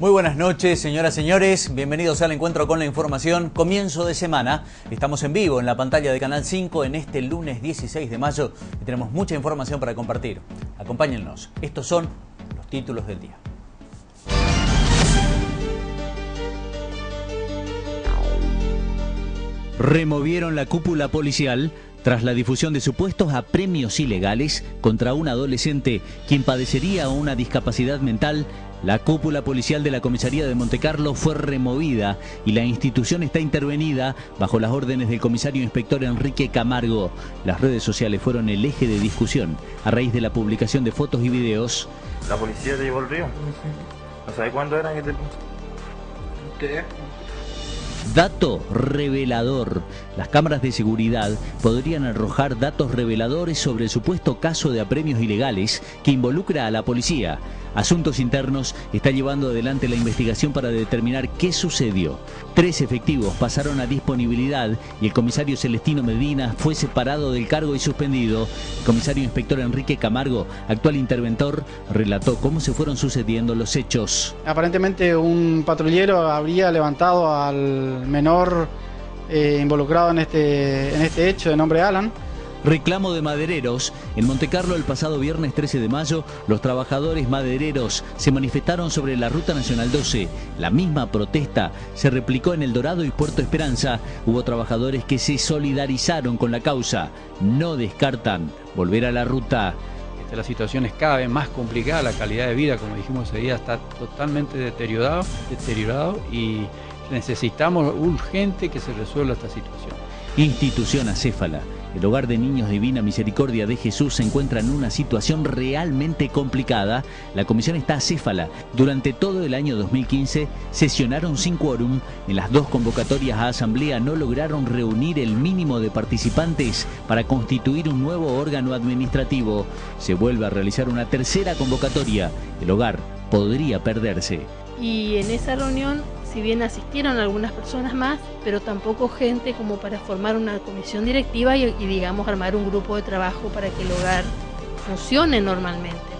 Muy buenas noches, señoras y señores. Bienvenidos al encuentro con la información. Comienzo de semana. Estamos en vivo en la pantalla de Canal 5 en este lunes 16 de mayo y tenemos mucha información para compartir. Acompáñennos. Estos son los títulos del día. Removieron la cúpula policial tras la difusión de supuestos apremios ilegales contra un adolescente quien padecería una discapacidad mental la cúpula policial de la comisaría de Montecarlo fue removida y la institución está intervenida bajo las órdenes del comisario inspector Enrique Camargo. Las redes sociales fueron el eje de discusión a raíz de la publicación de fotos y videos. ¿La policía te llevó el río? ¿No sabes cuándo era que te... ¿Qué? Dato revelador. Las cámaras de seguridad podrían arrojar datos reveladores sobre el supuesto caso de apremios ilegales que involucra a la policía. Asuntos Internos está llevando adelante la investigación para determinar qué sucedió. Tres efectivos pasaron a disponibilidad y el comisario Celestino Medina fue separado del cargo y suspendido. El comisario inspector Enrique Camargo, actual interventor, relató cómo se fueron sucediendo los hechos. Aparentemente un patrullero habría levantado al menor eh, involucrado en este, en este hecho de nombre Alan Reclamo de madereros. En Montecarlo el pasado viernes 13 de mayo, los trabajadores madereros se manifestaron sobre la Ruta Nacional 12. La misma protesta se replicó en El Dorado y Puerto Esperanza. Hubo trabajadores que se solidarizaron con la causa. No descartan volver a la ruta. La situación es cada vez más complicada, la calidad de vida, como dijimos ese día, está totalmente deteriorado, deteriorado y necesitamos urgente que se resuelva esta situación. Institución acéfala. El hogar de niños Divina Misericordia de Jesús se encuentra en una situación realmente complicada. La comisión está acéfala. Durante todo el año 2015 sesionaron sin quórum. En las dos convocatorias a asamblea no lograron reunir el mínimo de participantes para constituir un nuevo órgano administrativo. Se vuelve a realizar una tercera convocatoria. El hogar podría perderse. Y en esa reunión si bien asistieron algunas personas más, pero tampoco gente como para formar una comisión directiva y, digamos armar un grupo de trabajo para que el hogar funcione normalmente.